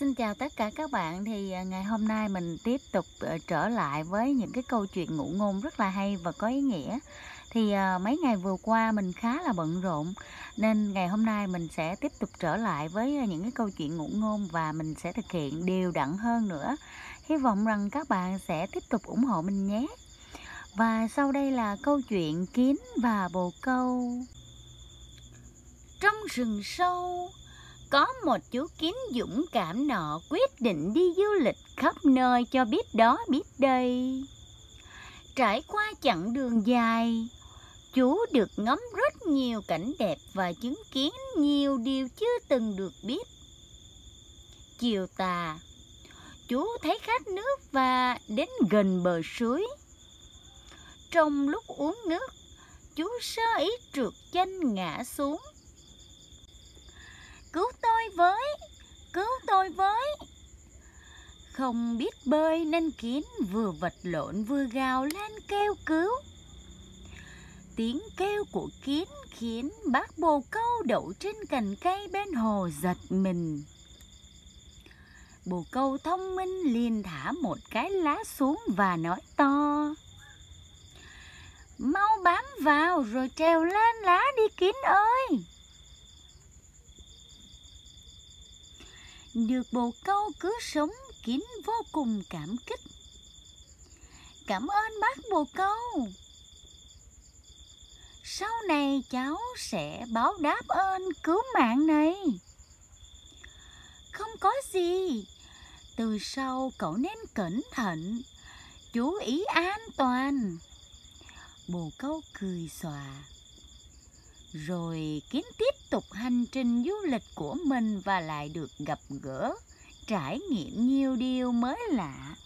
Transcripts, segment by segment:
Xin chào tất cả các bạn thì à, ngày hôm nay mình tiếp tục ờ, trở lại với những cái câu chuyện ngụ ngôn rất là hay và có ý nghĩa. Thì à, mấy ngày vừa qua mình khá là bận rộn, nên ngày hôm nay mình sẽ tiếp tục trở lại với à, những cái câu chuyện ngụ ngôn và mình sẽ thực hiện đều đặn hơn nữa. Hy vọng rằng các bạn sẽ tiếp tục ủng hộ mình nhé. Và sau đây là câu chuyện kiến và bồ câu. Trong rừng sâu có một chú kiến dũng cảm nọ quyết định đi du lịch khắp nơi cho biết đó biết đây. Trải qua chặng đường dài, chú được ngắm rất nhiều cảnh đẹp và chứng kiến nhiều điều chưa từng được biết. Chiều tà, chú thấy khát nước và đến gần bờ suối. Trong lúc uống nước, chú sơ ý trượt chân ngã xuống Cứu tôi với, cứu tôi với. Không biết bơi nên kiến vừa vật lộn vừa gào lên kêu cứu. Tiếng kêu của kiến khiến bác bồ câu đậu trên cành cây bên hồ giật mình. Bồ câu thông minh liền thả một cái lá xuống và nói to. Mau bám vào rồi trèo lên lá đi kiến ơi. Được bồ câu cứu sống kín vô cùng cảm kích. Cảm ơn bác bồ câu. Sau này cháu sẽ báo đáp ơn cứu mạng này. Không có gì. Từ sau cậu nên cẩn thận, chú ý an toàn. Bồ câu cười xòa rồi kiến tiếp tục trình du lịch của mình và lại được gặp gỡ, trải nghiệm nhiều điều mới lạ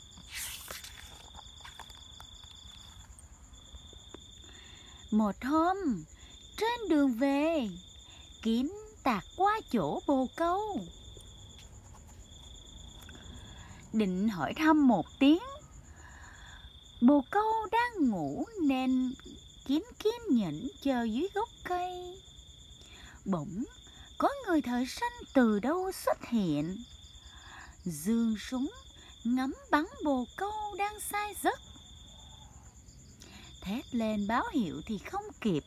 một hôm, trên đường về kiến tạt qua chỗ bồ câu định hỏi thăm một tiếng, bồ câu đang ngủ nên kiếm kiên nhẫn chờ dưới gốc cây. Bỗng có người thợ săn từ đâu xuất hiện. Dương súng ngắm bắn bồ câu đang sai giấc. Thét lên báo hiệu thì không kịp.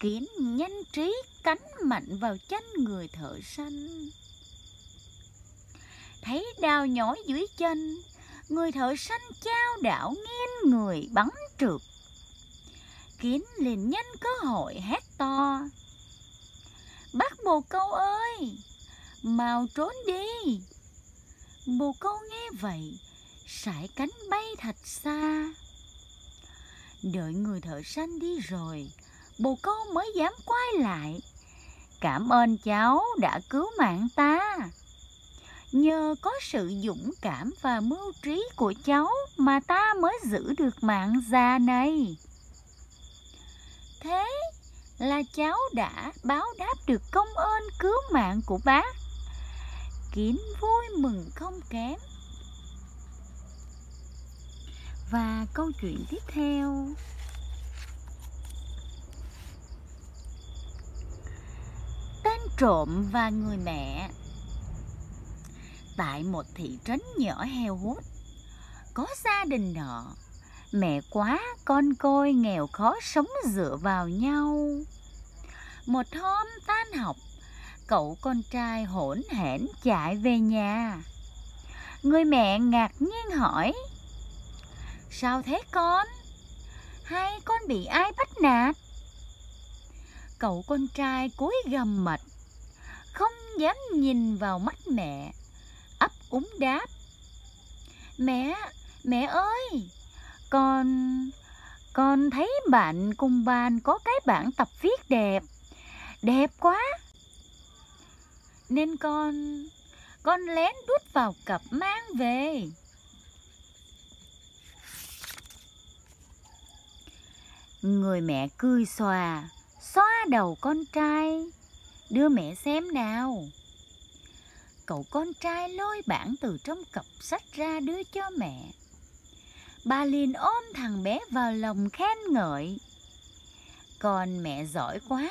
Kiến nhanh trí cắn mạnh vào chân người thợ săn. Thấy đào nhói dưới chân, người thợ săn trao đảo nghiêng người bắn trượt Kiến liền nhân cơ hội hét to Bác bồ câu ơi. Mau trốn đi. Bồ câu nghe vậy, sải cánh bay thật xa. Đợi người thợ săn đi rồi Bồ câu mới dám quay lại. Cảm ơn cháu đã cứu mạng ta. Nhờ có sự dũng cảm và mưu trí của cháu Mà ta mới giữ được mạng già này. Thế là cháu đã báo đáp được công ơn cứu mạng của bác. Kiến vui mừng không kém. Và câu chuyện tiếp theo Tên trộm và người mẹ Tại một thị trấn nhỏ heo hút, Có gia đình nọ Mẹ quá con côi nghèo khó sống dựa vào nhau Một hôm tan học Cậu con trai hỗn hển chạy về nhà Người mẹ ngạc nhiên hỏi Sao thế con? Hay con bị ai bắt nạt? Cậu con trai cúi gầm mặt Không dám nhìn vào mắt mẹ ấp úng đáp Mẹ, mẹ ơi con con thấy bạn cùng bàn có cái bản tập viết đẹp. Đẹp quá. Nên con con lén đút vào cặp mang về. Người mẹ cười xòa xoa đầu con trai. Đưa mẹ xem nào. Cậu con trai lôi bản từ trong cặp sách ra đưa cho mẹ. Bà liền ôm thằng bé vào lòng khen ngợi. Con mẹ giỏi quá.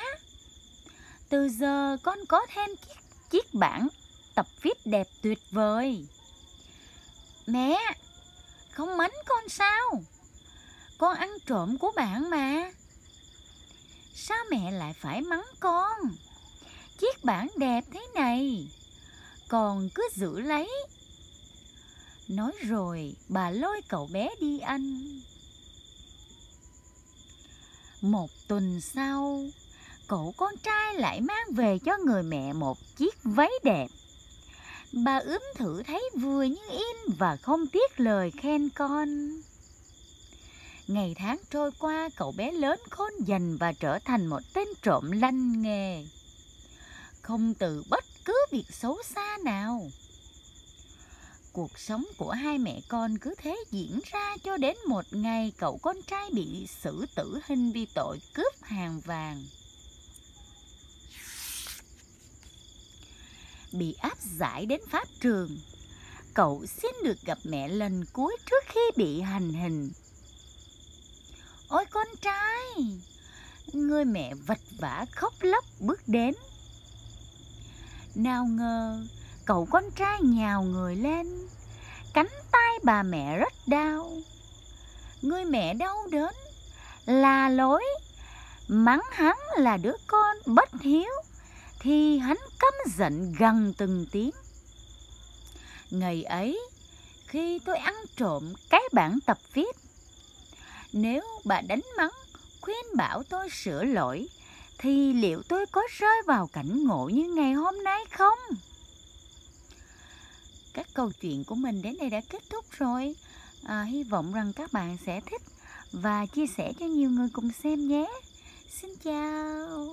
Từ giờ con có thêm chiếc, chiếc bảng tập viết đẹp tuyệt vời. Mẹ, không mánh con sao? Con ăn trộm của bạn mà. Sao mẹ lại phải mắng con? Chiếc bảng đẹp thế này, còn cứ giữ lấy. Nói rồi, bà lôi cậu bé đi ăn. Một tuần sau, cậu con trai lại mang về cho người mẹ một chiếc váy đẹp. Bà ướm thử thấy vừa như in và không tiếc lời khen con. Ngày tháng trôi qua, cậu bé lớn khôn dần và trở thành một tên trộm lanh nghề. Không từ bất cứ việc xấu xa nào. Cuộc sống của hai mẹ con cứ thế diễn ra cho đến một ngày cậu con trai bị xử tử hình vì tội cướp hàng vàng. Bị áp giải đến pháp trường, cậu xin được gặp mẹ lần cuối trước khi bị hành hình. Ôi con trai! Người mẹ vật vã khóc lóc bước đến. Nào ngờ cậu con trai nhào người lên. Cánh tay bà mẹ rất đau. Người mẹ đau đớn. Là lỗi. Mắng hắn là đứa con bất hiếu. Thì hắn căm giận gần từng tiếng. Ngày ấy, khi tôi ăn trộm cái bản tập viết, nếu bà đánh mắng, khuyên bảo tôi sửa lỗi, thì liệu tôi có rơi vào cảnh ngộ như ngày hôm nay không? Các câu chuyện của mình đến đây đã kết thúc rồi. À, hy vọng rằng các bạn sẽ thích và chia sẻ cho nhiều người cùng xem nhé. Xin chào!